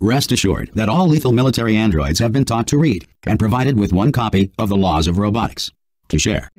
Rest assured that all lethal military androids have been taught to read and provided with one copy of the laws of robotics to share.